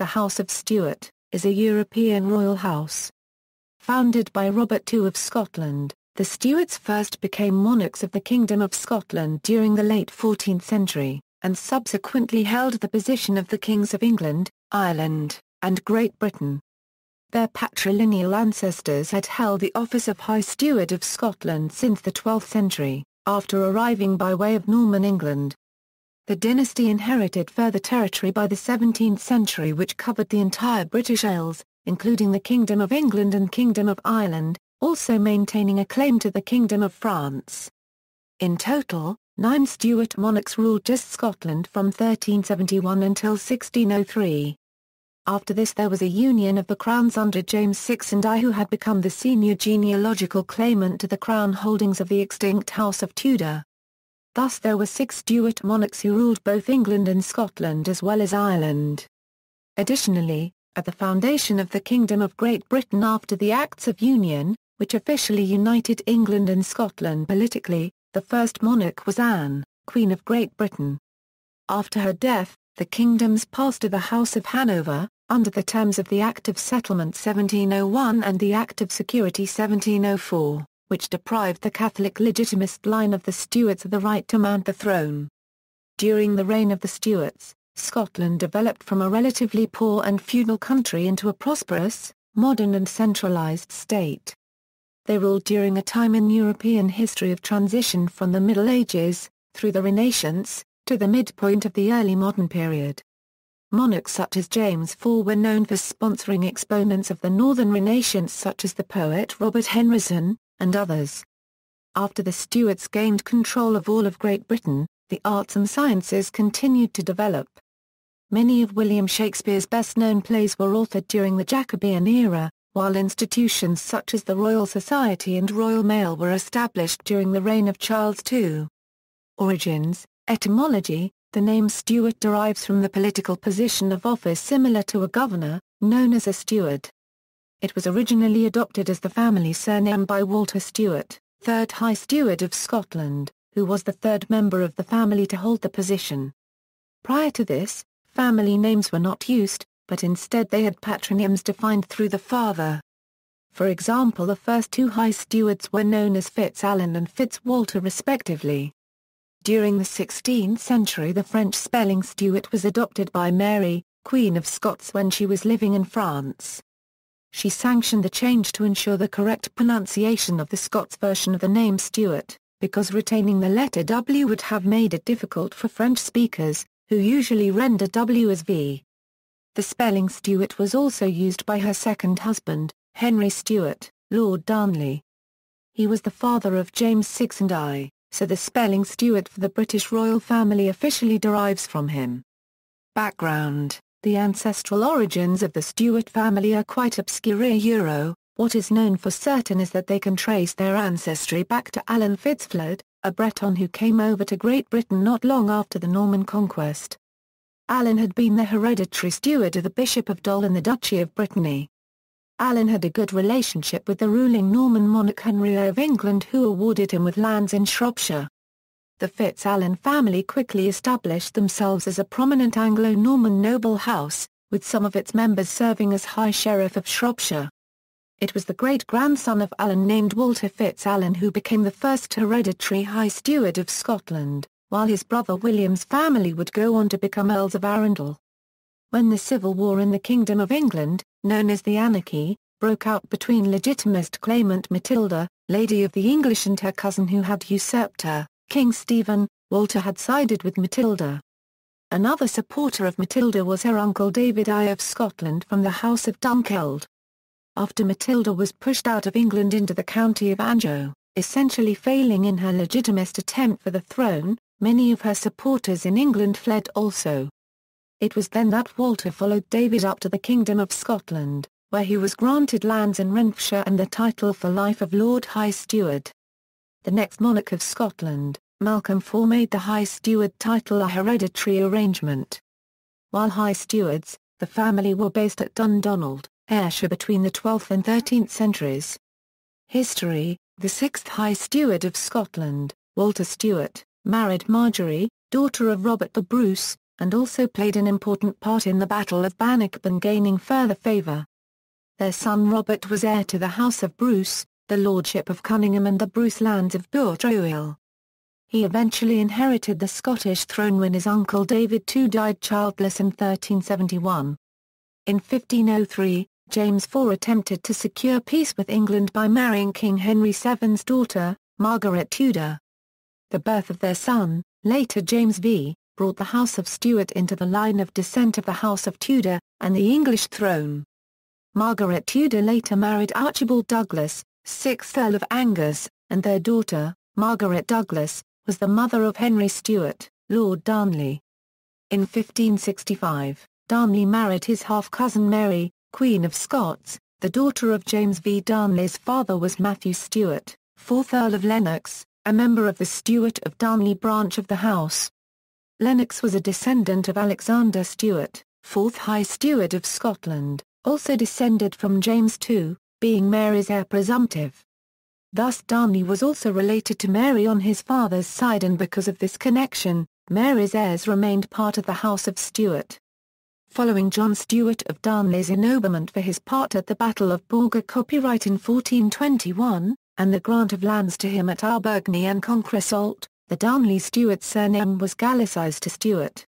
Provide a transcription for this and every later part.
The House of Stewart, is a European royal house. Founded by Robert II of Scotland, the Stewarts first became monarchs of the Kingdom of Scotland during the late 14th century, and subsequently held the position of the Kings of England, Ireland, and Great Britain. Their patrilineal ancestors had held the office of High Steward of Scotland since the 12th century, after arriving by way of Norman England. The dynasty inherited further territory by the 17th century which covered the entire British Isles, including the Kingdom of England and Kingdom of Ireland, also maintaining a claim to the Kingdom of France. In total, nine Stewart monarchs ruled just Scotland from 1371 until 1603. After this there was a union of the crowns under James VI and I who had become the senior genealogical claimant to the crown holdings of the extinct House of Tudor. Thus there were six Stewart monarchs who ruled both England and Scotland as well as Ireland. Additionally, at the foundation of the Kingdom of Great Britain after the Acts of Union, which officially united England and Scotland politically, the first monarch was Anne, Queen of Great Britain. After her death, the kingdoms passed to the House of Hanover, under the terms of the Act of Settlement 1701 and the Act of Security 1704 which deprived the Catholic legitimist line of the Stuarts of the right to mount the throne. During the reign of the Stuarts, Scotland developed from a relatively poor and feudal country into a prosperous, modern and centralised state. They ruled during a time in European history of transition from the Middle Ages, through the Renaissance, to the midpoint of the early modern period. Monarchs such as James IV were known for sponsoring exponents of the Northern Renaissance such as the poet Robert Henryson, and others. After the Stuarts gained control of all of Great Britain, the arts and sciences continued to develop. Many of William Shakespeare's best-known plays were authored during the Jacobean era, while institutions such as the Royal Society and Royal Mail were established during the reign of Charles II. Origins, etymology, the name Stuart derives from the political position of office similar to a governor, known as a steward. It was originally adopted as the family surname by Walter Stewart, 3rd High Steward of Scotland, who was the third member of the family to hold the position. Prior to this, family names were not used, but instead they had patronyms defined through the father. For example the first two High Stewards were known as Fitz-Alan and Fitz-Walter respectively. During the 16th century the French spelling Stuart was adopted by Mary, Queen of Scots when she was living in France. She sanctioned the change to ensure the correct pronunciation of the Scots version of the name Stuart, because retaining the letter W would have made it difficult for French speakers, who usually render W as V. The spelling Stewart was also used by her second husband, Henry Stuart, Lord Darnley. He was the father of James VI and I, so the spelling Stuart for the British royal family officially derives from him. Background the ancestral origins of the Stuart family are quite obscure Euro, what is known for certain is that they can trace their ancestry back to Alan fitz Flaad, a Breton who came over to Great Britain not long after the Norman conquest. Alan had been the hereditary steward of the Bishop of Dol in the Duchy of Brittany. Alan had a good relationship with the ruling Norman monarch Henry of England who awarded him with lands in Shropshire the Fitz-Alan family quickly established themselves as a prominent Anglo-Norman noble house, with some of its members serving as High Sheriff of Shropshire. It was the great-grandson of Alan named Walter Fitz-Alan who became the first hereditary High Steward of Scotland, while his brother William's family would go on to become Earls of Arundel. When the civil war in the Kingdom of England, known as the Anarchy, broke out between legitimist claimant Matilda, Lady of the English and her cousin who had usurped her, King Stephen, Walter had sided with Matilda. Another supporter of Matilda was her uncle David I of Scotland from the House of Dunkeld. After Matilda was pushed out of England into the county of Anjou, essentially failing in her legitimist attempt for the throne, many of her supporters in England fled also. It was then that Walter followed David up to the Kingdom of Scotland, where he was granted lands in Renfrewshire and the title for life of Lord High Steward. The next monarch of Scotland, Malcolm IV made the High Steward title a hereditary arrangement. While High Stewards, the family were based at Dundonald, Ayrshire between the 12th and 13th centuries. History The sixth High Steward of Scotland, Walter Stewart, married Marjorie, daughter of Robert the Bruce, and also played an important part in the Battle of Bannockburn gaining further favour. Their son Robert was heir to the House of Bruce, the Lordship of Cunningham and the Bruce lands of Bute He eventually inherited the Scottish throne when his uncle David II died childless in 1371. In 1503, James IV attempted to secure peace with England by marrying King Henry VII's daughter, Margaret Tudor. The birth of their son, later James V, brought the House of Stuart into the line of descent of the House of Tudor, and the English throne. Margaret Tudor later married Archibald Douglas, 6th Earl of Angus, and their daughter, Margaret Douglas, was the mother of Henry Stuart, Lord Darnley. In 1565, Darnley married his half-cousin Mary, Queen of Scots, the daughter of James V. Darnley's father was Matthew Stuart, 4th Earl of Lennox, a member of the Stuart of Darnley branch of the house. Lennox was a descendant of Alexander Stuart, 4th High Steward of Scotland, also descended from James II, being Mary's heir presumptive. Thus Darnley was also related to Mary on his father's side and because of this connection, Mary's heirs remained part of the House of Stuart. Following John Stewart of Darnley's ennoblement for his part at the Battle of Baugé copyright in 1421, and the grant of lands to him at Aubigny and Concressault, the Darnley Stuart surname was Gallicised to Stuart.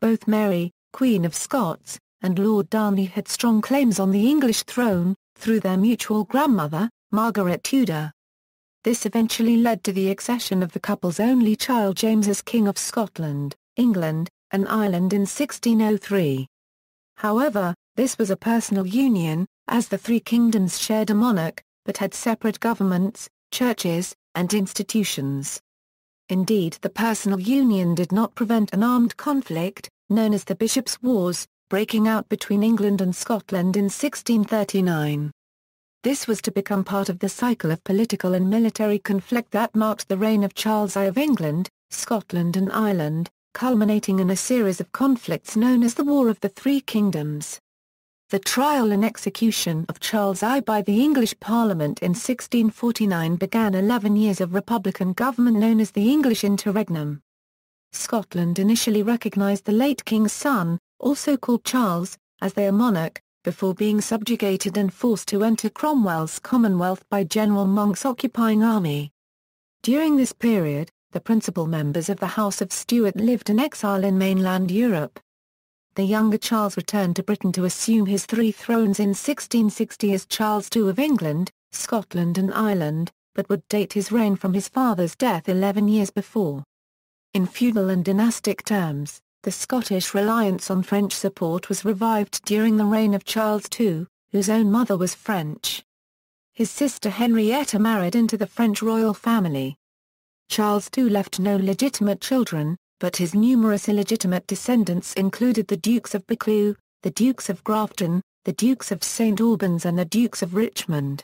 Both Mary, Queen of Scots, and Lord Darnley had strong claims on the English throne, through their mutual grandmother, Margaret Tudor. This eventually led to the accession of the couple's only child James as King of Scotland, England, and Ireland in 1603. However, this was a personal union, as the three kingdoms shared a monarch, but had separate governments, churches, and institutions. Indeed the personal union did not prevent an armed conflict, known as the Bishops' Wars, breaking out between England and Scotland in 1639. This was to become part of the cycle of political and military conflict that marked the reign of Charles I of England, Scotland and Ireland, culminating in a series of conflicts known as the War of the Three Kingdoms. The trial and execution of Charles I by the English Parliament in 1649 began 11 years of republican government known as the English Interregnum. Scotland initially recognised the late king's son, also called Charles, as their monarch, before being subjugated and forced to enter Cromwell's Commonwealth by General Monck's occupying army. During this period, the principal members of the House of Stuart lived in exile in mainland Europe the younger Charles returned to Britain to assume his three thrones in 1660 as Charles II of England, Scotland and Ireland, but would date his reign from his father's death 11 years before. In feudal and dynastic terms, the Scottish reliance on French support was revived during the reign of Charles II, whose own mother was French. His sister Henrietta married into the French royal family. Charles II left no legitimate children, but his numerous illegitimate descendants included the Dukes of Buccleuch, the Dukes of Grafton, the Dukes of St Albans and the Dukes of Richmond.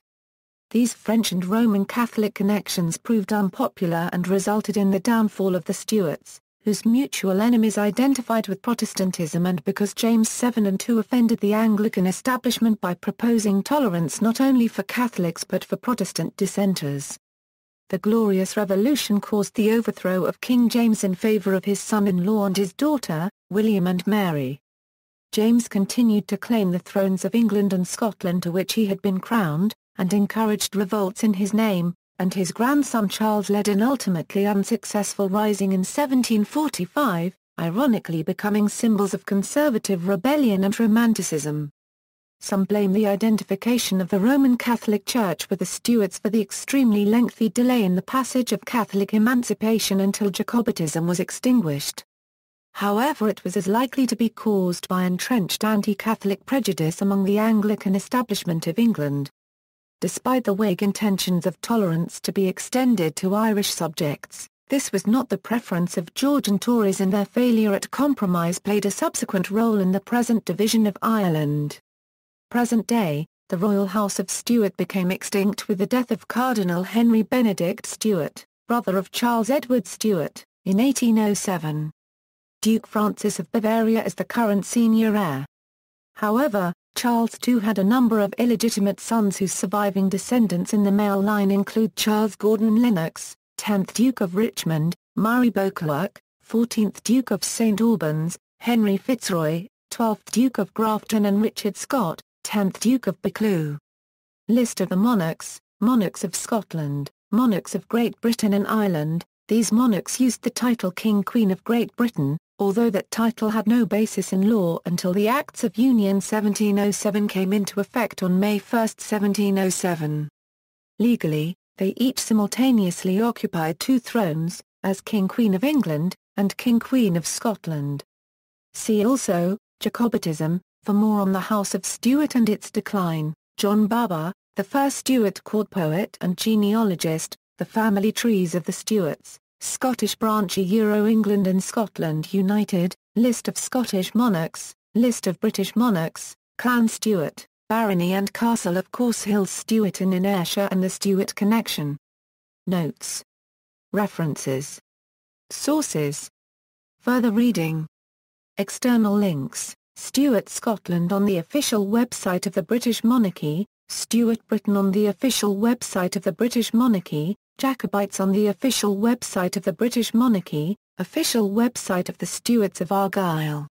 These French and Roman Catholic connections proved unpopular and resulted in the downfall of the Stuarts, whose mutual enemies identified with Protestantism and because James VII and II offended the Anglican establishment by proposing tolerance not only for Catholics but for Protestant dissenters. The Glorious Revolution caused the overthrow of King James in favour of his son-in-law and his daughter, William and Mary. James continued to claim the thrones of England and Scotland to which he had been crowned, and encouraged revolts in his name, and his grandson Charles led an ultimately unsuccessful rising in 1745, ironically becoming symbols of conservative rebellion and romanticism. Some blame the identification of the Roman Catholic Church with the Stuarts for the extremely lengthy delay in the passage of Catholic emancipation until Jacobitism was extinguished. However it was as likely to be caused by entrenched anti-Catholic prejudice among the Anglican establishment of England. Despite the vague intentions of tolerance to be extended to Irish subjects, this was not the preference of Georgian Tories and their failure at compromise played a subsequent role in the present division of Ireland. Present day, the royal house of Stuart became extinct with the death of Cardinal Henry Benedict Stuart, brother of Charles Edward Stuart, in 1807. Duke Francis of Bavaria is the current senior heir. However, Charles II had a number of illegitimate sons whose surviving descendants in the male line include Charles Gordon Lennox, 10th Duke of Richmond, Murray Beauclerk, 14th Duke of St Albans, Henry Fitzroy, 12th Duke of Grafton and Richard Scott, 10th Duke of Buccleuch. List of the monarchs, monarchs of Scotland, monarchs of Great Britain and Ireland, these monarchs used the title King Queen of Great Britain, although that title had no basis in law until the Acts of Union 1707 came into effect on May 1, 1707. Legally, they each simultaneously occupied two thrones, as King Queen of England, and King Queen of Scotland. See also, Jacobitism, for more on the House of Stuart and its decline, John Barbour, the first Stuart court poet and genealogist, the family trees of the Stuarts, Scottish branch of Euro England and Scotland United, List of Scottish monarchs, List of British monarchs, Clan Stuart, Barony and Castle of Corsehill Stuart in Ayrshire and the Stuart Connection. Notes. References. Sources. Further reading. External links, Stuart Scotland on the official website of the British monarchy, Stuart Britain on the official website of the British monarchy, Jacobites on the official website of the British monarchy, official website of the Stuarts of Argyll.